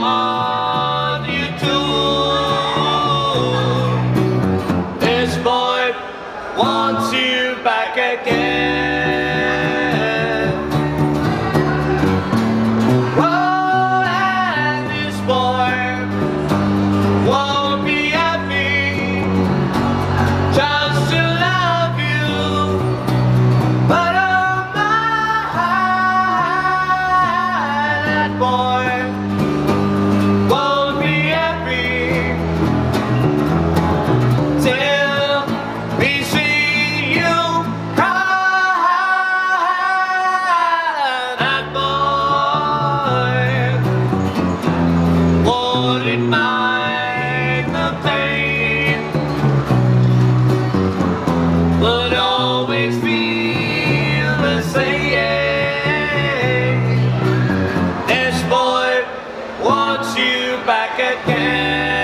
what you do. This boy wants you back again. always feel the same. This boy wants you back again.